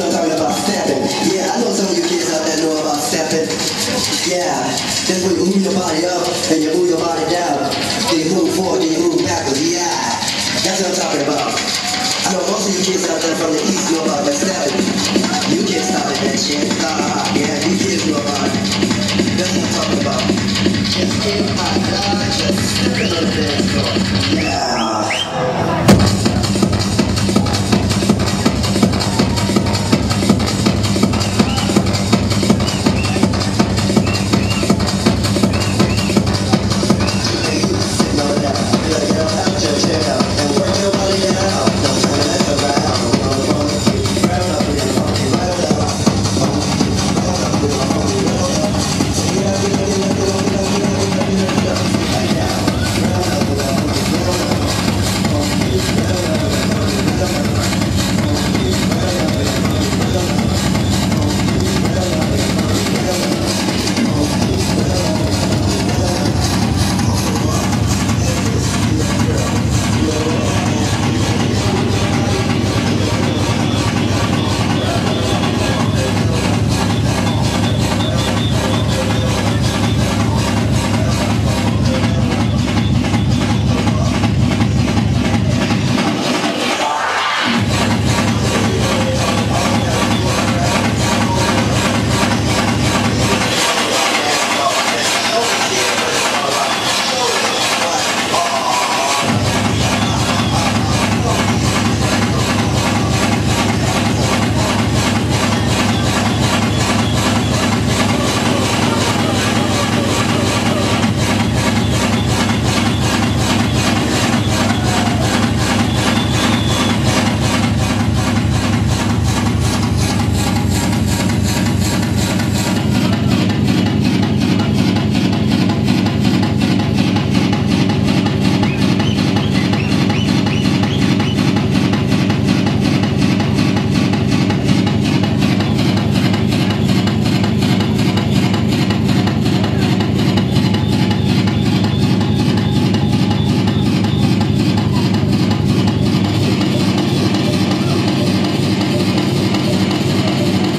sometimes about stabbing.